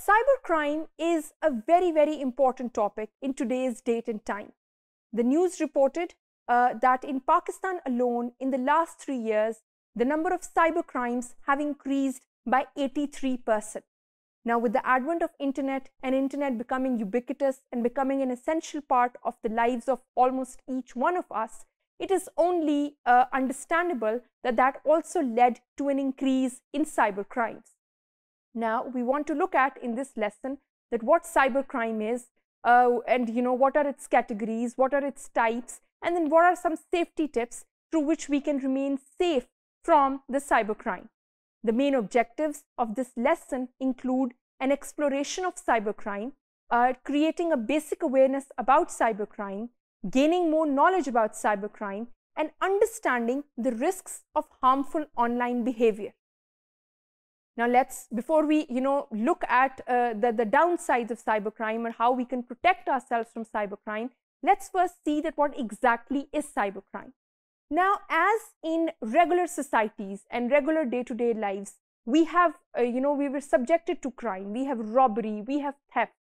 Cybercrime is a very, very important topic in today's date and time. The news reported uh, that in Pakistan alone, in the last three years, the number of cybercrimes have increased by 83%. Now, with the advent of internet and internet becoming ubiquitous and becoming an essential part of the lives of almost each one of us, it is only uh, understandable that that also led to an increase in cybercrimes. Now, we want to look at in this lesson that what cybercrime is uh, and you know what are its categories, what are its types, and then what are some safety tips through which we can remain safe from the cybercrime. The main objectives of this lesson include an exploration of cybercrime, uh, creating a basic awareness about cybercrime, gaining more knowledge about cybercrime, and understanding the risks of harmful online behavior. Now let's, before we, you know, look at uh, the, the downsides of cybercrime or how we can protect ourselves from cybercrime, let's first see that what exactly is cybercrime. Now, as in regular societies and regular day-to-day -day lives, we have, uh, you know, we were subjected to crime, we have robbery, we have theft.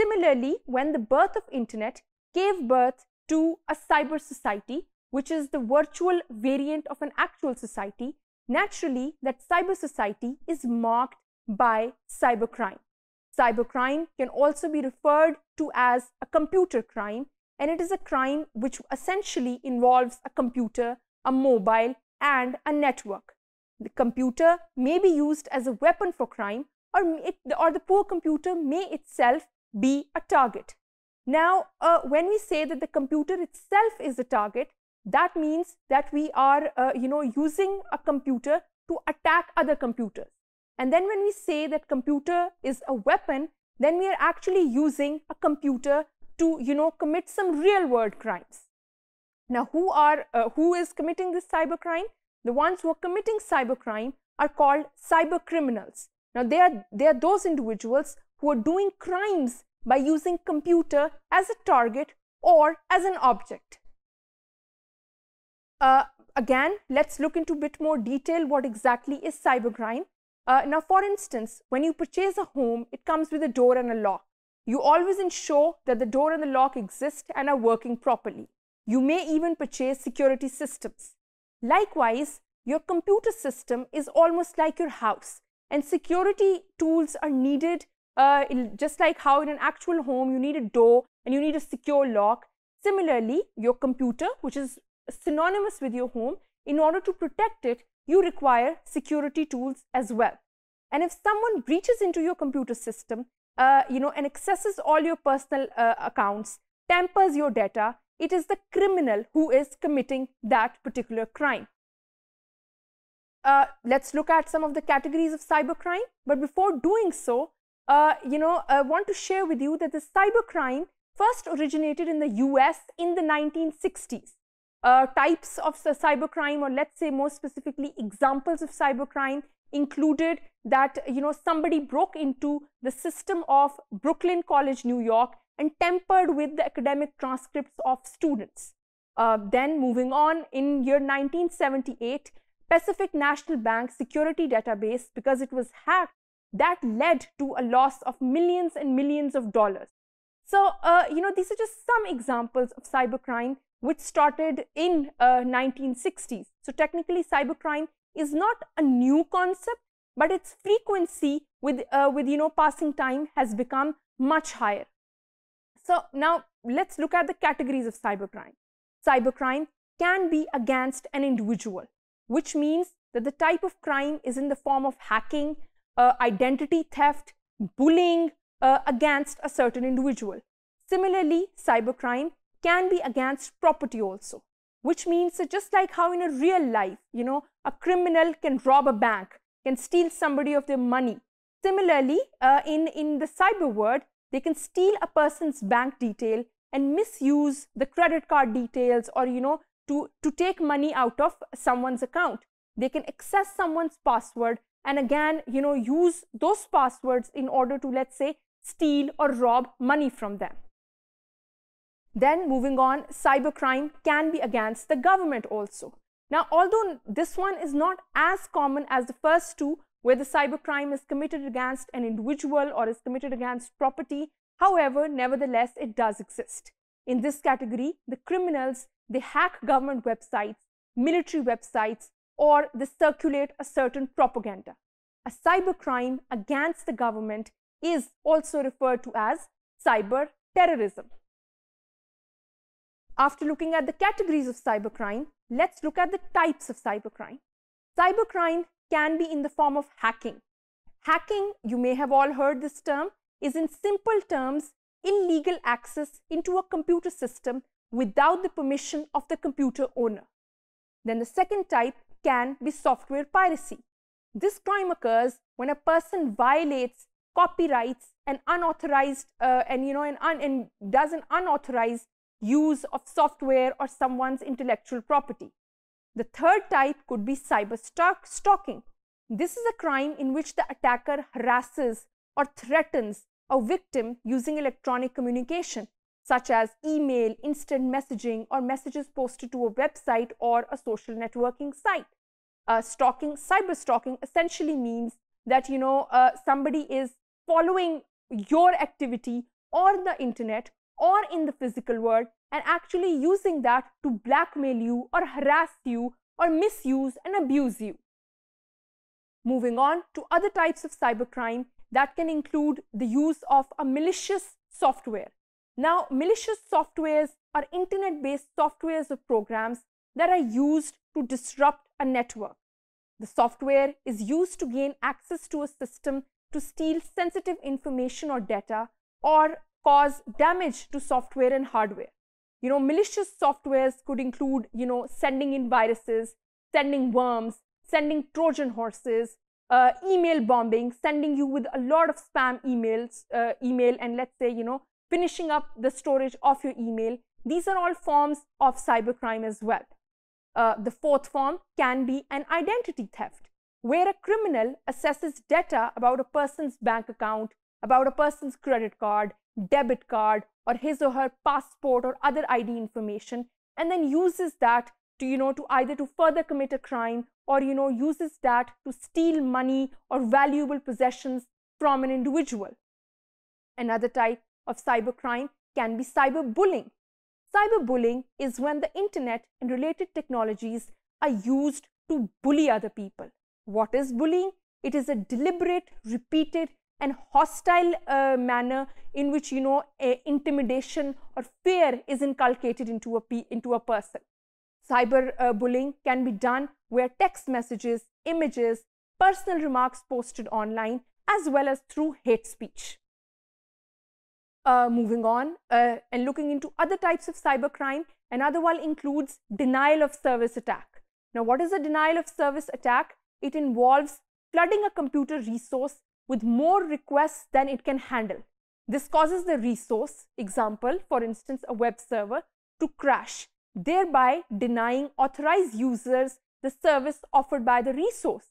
Similarly, when the birth of internet gave birth to a cyber society, which is the virtual variant of an actual society, Naturally, that cyber society is marked by cybercrime. Cybercrime can also be referred to as a computer crime, and it is a crime which essentially involves a computer, a mobile, and a network. The computer may be used as a weapon for crime, or, it, or the poor computer may itself be a target. Now, uh, when we say that the computer itself is a target, that means that we are, uh, you know, using a computer to attack other computers. And then when we say that computer is a weapon, then we are actually using a computer to, you know, commit some real world crimes. Now, who are, uh, who is committing this cybercrime? The ones who are committing cybercrime are called cyber criminals. Now, they are, they are those individuals who are doing crimes by using computer as a target or as an object. Uh, again, let's look into a bit more detail what exactly is cybercrime. Uh, now, for instance, when you purchase a home, it comes with a door and a lock. You always ensure that the door and the lock exist and are working properly. You may even purchase security systems. Likewise, your computer system is almost like your house and security tools are needed uh, just like how in an actual home you need a door and you need a secure lock. Similarly, your computer, which is synonymous with your home, in order to protect it, you require security tools as well. And if someone breaches into your computer system, uh, you know, and accesses all your personal uh, accounts, tampers your data, it is the criminal who is committing that particular crime. Uh, let's look at some of the categories of cybercrime. But before doing so, uh, you know, I want to share with you that the cybercrime first originated in the US in the 1960s uh, types of cybercrime or let's say more specifically examples of cybercrime included that you know somebody broke into the system of Brooklyn College, New York and tampered with the academic transcripts of students. Uh, then moving on in year 1978, Pacific National Bank security database because it was hacked that led to a loss of millions and millions of dollars. So, uh, you know, these are just some examples of cybercrime which started in uh, 1960s. So technically cybercrime is not a new concept, but its frequency with, uh, with you know, passing time has become much higher. So now let's look at the categories of cybercrime. Cybercrime can be against an individual, which means that the type of crime is in the form of hacking, uh, identity theft, bullying uh, against a certain individual. Similarly, cybercrime can be against property also, which means that just like how in a real life, you know, a criminal can rob a bank, can steal somebody of their money. Similarly, uh, in, in the cyber world, they can steal a person's bank detail and misuse the credit card details or, you know, to, to take money out of someone's account. They can access someone's password and again, you know, use those passwords in order to, let's say, steal or rob money from them. Then moving on, cybercrime can be against the government also. Now, although this one is not as common as the first two, where the cybercrime is committed against an individual or is committed against property. However, nevertheless, it does exist. In this category, the criminals, they hack government websites, military websites, or they circulate a certain propaganda. A cybercrime against the government is also referred to as cyber terrorism. After looking at the categories of cybercrime, let's look at the types of cybercrime. Cybercrime can be in the form of hacking. Hacking, you may have all heard this term, is in simple terms illegal access into a computer system without the permission of the computer owner. Then the second type can be software piracy. This crime occurs when a person violates copyrights and unauthorized uh, and you know and, and does an unauthorized use of software or someone's intellectual property. The third type could be cyber stalk stalking. This is a crime in which the attacker harasses or threatens a victim using electronic communication, such as email, instant messaging, or messages posted to a website or a social networking site. Uh, stalking, cyber stalking essentially means that you know uh, somebody is following your activity on the internet or in the physical world and actually using that to blackmail you or harass you or misuse and abuse you. Moving on to other types of cybercrime that can include the use of a malicious software. Now, malicious softwares are internet-based softwares or programs that are used to disrupt a network. The software is used to gain access to a system to steal sensitive information or data or cause damage to software and hardware. You know, malicious softwares could include, you know, sending in viruses, sending worms, sending Trojan horses, uh, email bombing, sending you with a lot of spam emails, uh, email, and let's say, you know, finishing up the storage of your email. These are all forms of cybercrime as well. Uh, the fourth form can be an identity theft, where a criminal assesses data about a person's bank account, about a person's credit card, debit card, or his or her passport or other ID information, and then uses that to, you know, to either to further commit a crime or, you know, uses that to steal money or valuable possessions from an individual. Another type of cybercrime can be cyberbullying. Cyberbullying is when the internet and related technologies are used to bully other people. What is bullying? It is a deliberate, repeated, and hostile uh, manner in which you know intimidation or fear is inculcated into a into a person. Cyber uh, bullying can be done where text messages images personal remarks posted online as well as through hate speech. Uh, moving on uh, and looking into other types of cybercrime another one includes denial of service attack. Now what is a denial of service attack? It involves flooding a computer resource with more requests than it can handle. This causes the resource, example, for instance, a web server, to crash, thereby denying authorized users the service offered by the resource.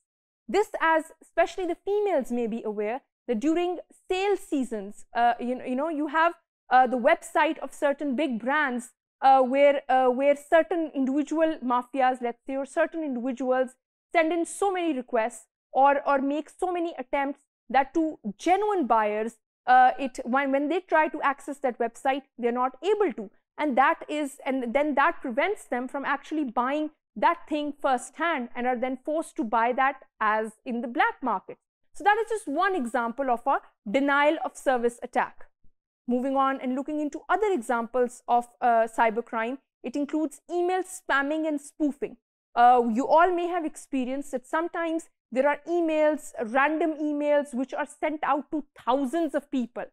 This as especially the females may be aware that during sale seasons, uh, you, know, you know, you have uh, the website of certain big brands uh, where, uh, where certain individual mafias, let's say, or certain individuals send in so many requests or, or make so many attempts that to genuine buyers, uh, it when, when they try to access that website, they're not able to. And that is, and then that prevents them from actually buying that thing firsthand and are then forced to buy that as in the black market. So that is just one example of a denial of service attack. Moving on and looking into other examples of uh, cybercrime, it includes email spamming and spoofing. Uh, you all may have experienced that sometimes there are emails, random emails, which are sent out to thousands of people.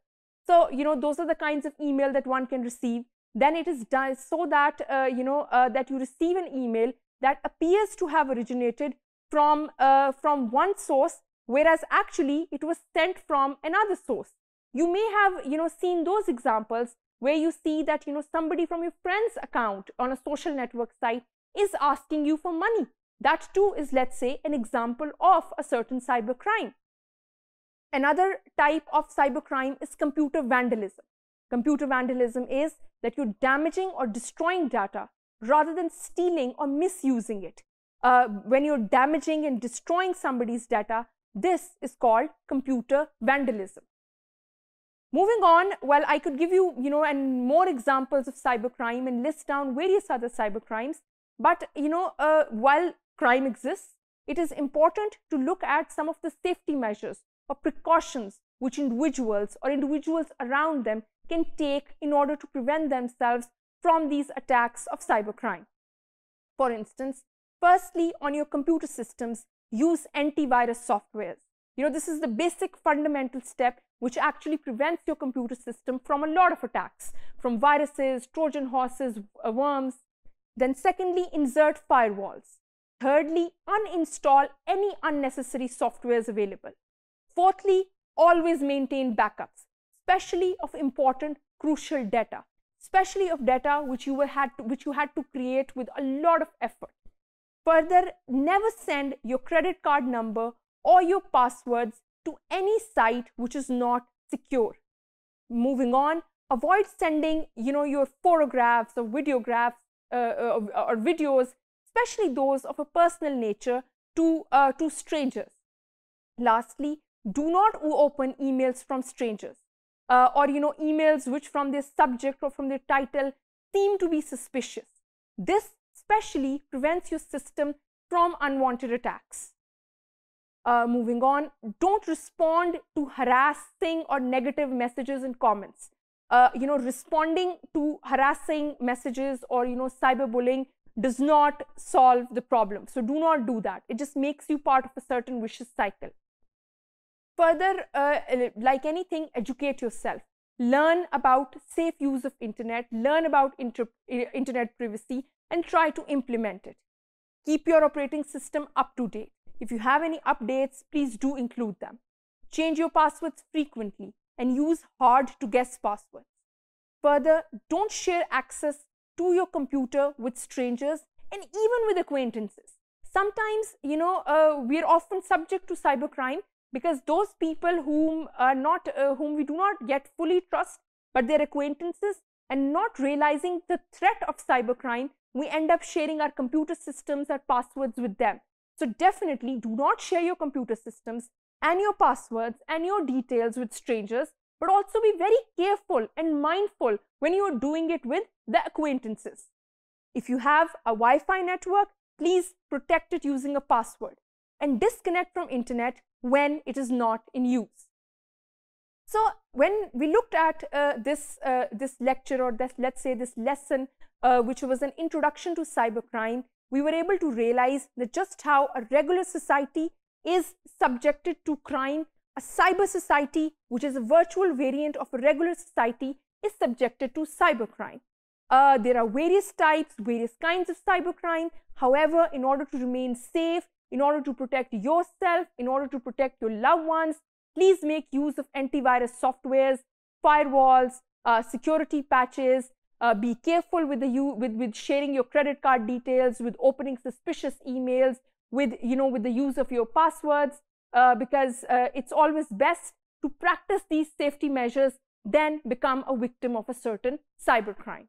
So, you know, those are the kinds of email that one can receive. Then it is done so that, uh, you know, uh, that you receive an email that appears to have originated from, uh, from one source, whereas actually it was sent from another source. You may have, you know, seen those examples where you see that, you know, somebody from your friend's account on a social network site is asking you for money. That too is, let's say, an example of a certain cybercrime. Another type of cybercrime is computer vandalism. Computer vandalism is that you're damaging or destroying data rather than stealing or misusing it. Uh, when you're damaging and destroying somebody's data, This is called computer vandalism. Moving on, well, I could give you, you know, and more examples of cybercrime and list down various other cybercrimes. But, you know, uh, while crime exists, it is important to look at some of the safety measures or precautions which individuals or individuals around them can take in order to prevent themselves from these attacks of cybercrime. For instance, firstly, on your computer systems, use antivirus softwares. You know, this is the basic fundamental step which actually prevents your computer system from a lot of attacks, from viruses, Trojan horses, uh, worms. Then secondly, insert firewalls. Thirdly, uninstall any unnecessary softwares available. Fourthly, always maintain backups, especially of important crucial data, especially of data which you, had to, which you had to create with a lot of effort. Further, never send your credit card number or your passwords to any site which is not secure. Moving on, avoid sending you know, your photographs or videographs uh, uh, or videos, especially those of a personal nature, to, uh, to strangers. Lastly, do not open emails from strangers uh, or you know emails which from their subject or from their title seem to be suspicious. This especially prevents your system from unwanted attacks. Uh, moving on, don't respond to harassing or negative messages and comments. Uh, you know, responding to harassing messages or, you know, cyberbullying does not solve the problem. So do not do that. It just makes you part of a certain vicious cycle. Further, uh, like anything, educate yourself. Learn about safe use of internet, learn about inter internet privacy and try to implement it. Keep your operating system up to date. If you have any updates, please do include them. Change your passwords frequently and use hard to guess passwords. Further, don't share access to your computer with strangers and even with acquaintances. Sometimes, you know, uh, we're often subject to cybercrime because those people whom are not, uh, whom we do not yet fully trust, but their acquaintances and not realizing the threat of cybercrime, we end up sharing our computer systems, our passwords with them. So definitely do not share your computer systems and your passwords and your details with strangers, but also be very careful and mindful when you are doing it with the acquaintances. If you have a Wi-Fi network, please protect it using a password and disconnect from internet when it is not in use. So when we looked at uh, this, uh, this lecture or this, let's say this lesson, uh, which was an introduction to cybercrime, we were able to realize that just how a regular society is subjected to crime, a cyber society, which is a virtual variant of a regular society, is subjected to cybercrime. Uh, there are various types, various kinds of cybercrime. However, in order to remain safe, in order to protect yourself, in order to protect your loved ones, please make use of antivirus softwares, firewalls, uh, security patches, uh, be careful with the you with with sharing your credit card details, with opening suspicious emails, with you know with the use of your passwords, uh, because uh, it's always best to practice these safety measures than become a victim of a certain cybercrime.